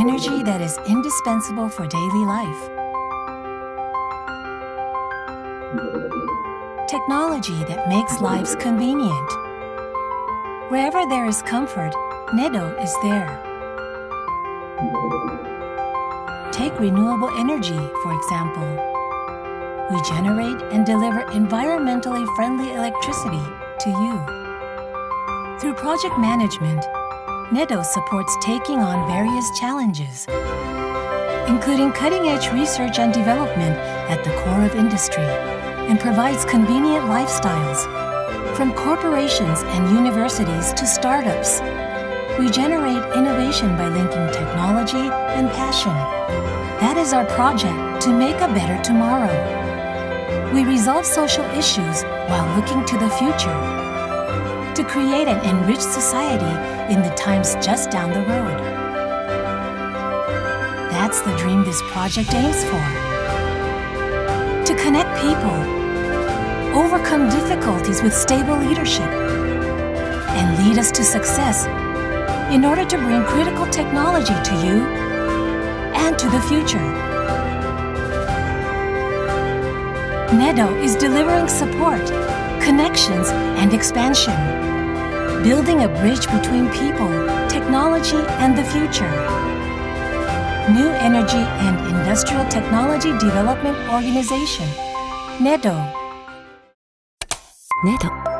energy that is indispensable for daily life. Technology that makes lives convenient. Wherever there is comfort, NEDO is there. Take renewable energy, for example. We generate and deliver environmentally friendly electricity to you. Through project management, NEDO supports taking on various challenges, including cutting-edge research and development at the core of industry, and provides convenient lifestyles. From corporations and universities to startups, we generate innovation by linking technology and passion. That is our project to make a better tomorrow. We resolve social issues while looking to the future to create an enriched society in the times just down the road. That's the dream this project aims for. To connect people, overcome difficulties with stable leadership, and lead us to success in order to bring critical technology to you and to the future. NEDO is delivering support, connections, and expansion building a bridge between people, technology, and the future. New Energy and Industrial Technology Development Organization, NEDO. NEDO